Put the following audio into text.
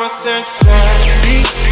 my senses.